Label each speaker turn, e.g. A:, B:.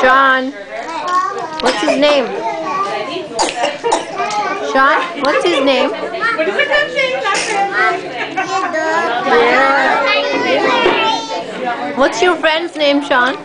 A: Sean. What's his name? Sean, what's his name? What's your friend's name, Sean?